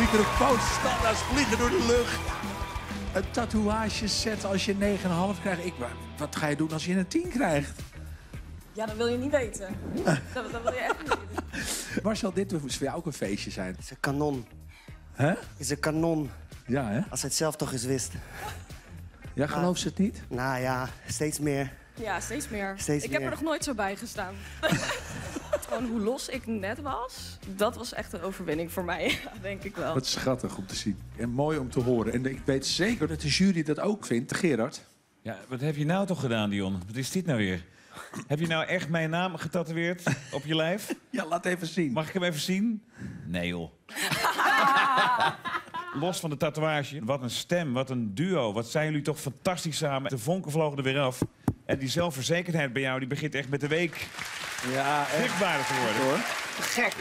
Microfoonstandaards vliegen door de lucht. Een tatoeage set als je 9,5 krijgt. Ik, wa- wat ga je doen als je een 10 krijgt? Ja, dat wil je niet weten. Dat, dat wil je echt niet weten. Marcel, dit moest voor jou ook een feestje zijn. is een kanon. Hè? is een kanon. Ja, hè? Als hij het zelf toch eens wist. Ja, geloof ze het niet? Nou ja, steeds meer. Ja, steeds meer. Steeds ik heb er nog nooit zo bij gestaan. Gewoon hoe los ik net was, dat was echt een overwinning voor mij, denk ik wel. Wat schattig om te zien. En mooi om te horen. En ik weet zeker dat de jury dat ook vindt. Gerard. Ja, wat heb je nou toch gedaan, Dion? Wat is dit nou weer? Heb je nou echt mijn naam getatoeëerd op je lijf? Ja, laat even zien. Mag ik hem even zien? Nee, joh. Los van de tatoeage. Wat een stem, wat een duo. Wat zijn jullie toch fantastisch samen. De vonken vlogen er weer af. En die zelfverzekerdheid bij jou, die begint echt met de week Ja, echt zichtbaarder te worden. hoor. Gek.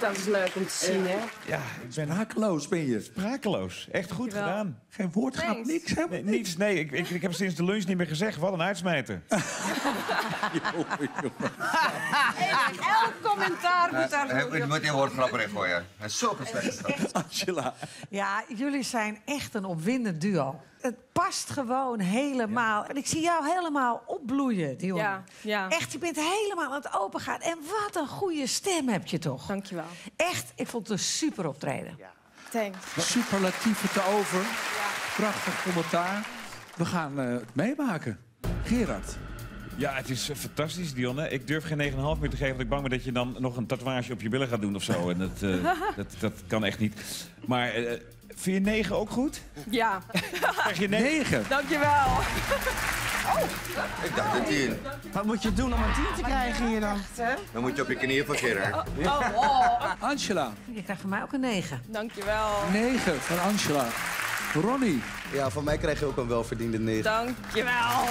Dat is leuk om te zien, hè? Ja, ik ben Hakeloos ben je. sprakeloos. Echt goed Dankjewel. gedaan. Geen woord gaat niks. Helemaal Nee, niks. niets, nee. Ik, ik, ik heb sinds de lunch niet meer gezegd. Wat een uitsmijter. Elk commentaar moet daar Hij moet meteen woordgrapper in gooien. Slechte grap. Angela. Ja, jullie zijn echt een opwindend duo. Het past gewoon helemaal. En ik zie jou helemaal opbloeien, Dion. Ja, ja. Echt, je bent helemaal aan het opengaan. En wat een goede stem heb je toch. Dankjewel. Echt, ik vond het een super optreden. Thanks. Superlatieven te over. Prachtig commentaar. We gaan eh, het meemaken. Gerard. Ja, het is eh, fantastisch, Dionne. Ik durf geen 9,5 meer te geven, want ik bang ben dat je dan nog een tatoeage op je billen gaat doen of zo. En dat, eh, dat, dat kan echt niet. Maar eh, vind je 9 ook goed? Ja, Krijg je 9? 9. dankjewel. Ik dacht een tien. Wat moet je doen om een 10 te krijgen hier dan? Dan moet je op je knieën voor Gerard. Angela. Je krijgt van mij ook een 9. Dankjewel. 9 van Angela. Ronnie. Ja, van mij krijg je ook een welverdiende 9. Dankjewel.